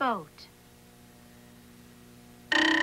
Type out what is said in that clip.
boat.